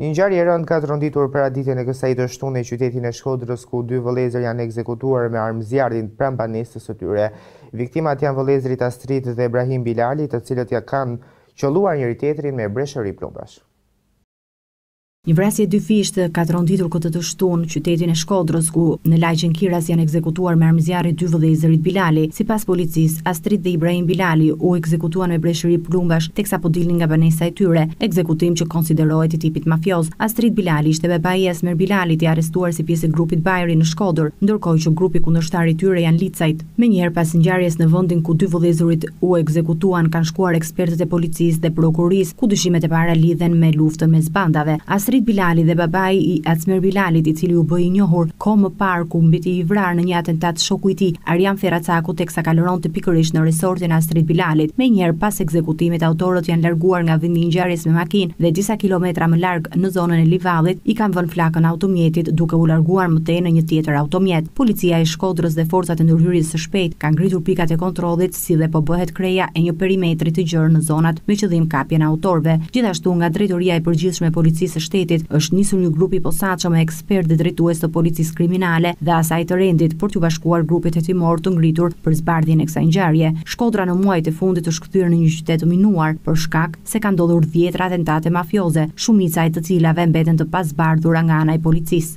Një ngjarje e rëndë ka tronditur paraditen e kësaj të shtune në qytetin e Shkodrës, ku dy vëllezër janë ekzekutuar me armë zjarri pranë banesës së tyre. Viktimat janë vëllezërit Astrit dhe Ibrahim Bilali, të cilët ia kanë qëlluar njëri-tjetrin me breshëri plumbash. Një vrasje dyfishtë ka tronditur këtë të shtunë qytetin e Shkodrës, ku në lagjen Kiras janë ekzekutuar me armë zjarri dy vëllezërit Bilali, sipas policisë, Astrit dhe Ibrahim Bilali u ekzekutuan me breshëri plumbash teksa po dilnin nga banesa e tyre, ekzekutim që konsiderohet i tipit mafioz. Astrit Bilali ishte babai i Asmer Bilalit, i arrestuar si pjesë e grupit Bajri në Shkodër, ndërkohë që grupi kundërshtar i tyre janë Licajt. Menjëherë pas ngjarjes në vendin ku dy vëllezërit u ekzekutuan kanë shkuar ekspertët e policisë dhe prokurorisë ku dyshimet e para lidhen me luftën mes bandave. Astrit Bilali dhe babai i Asmer Bilalit i cili u bë i njohur kohë më parë ku mbeti i vrarë në një atentat shoku i tij, Arjan Ferracaku teksa kalëronte pikërisht në resortin e Astrit Bilalit. Menjëherë pas ekzekutimit autorët janë larguar nga vendi i ngjarjes me makinë dhe disa kilometra më larg, në zonën e Livadhit i kanë vënë flakën automjetit duke u larguar më tej në një tjetër automjet. Policia e Shkodrës dhe Forcat e Ndërhyrjes së Shpejtë kanë ngritur pikat e kontrollit si dhe po bëhet krehja e një perimetri të gjerë në zonat me qëllim kapjen e autorëve. Gjithashtu nga Drejtoria e Përgjithshme e Policisë së Shtetit është nisur një grup i posaçëm me ekspertë dhe drejtues të Policisë Kriminale dhe asaj të rendit për t'iu bashkuar grupit hetimor të ngritur për zbardhjen e kësaj ngjarje. Shkodra në muajt e fundit është kthyer në një qytet të minuar për shkak se kanë ndodhur dhjetëra atentate mafioze, shumica e të cilave mbeten të pazbardhura nga ana e policisë.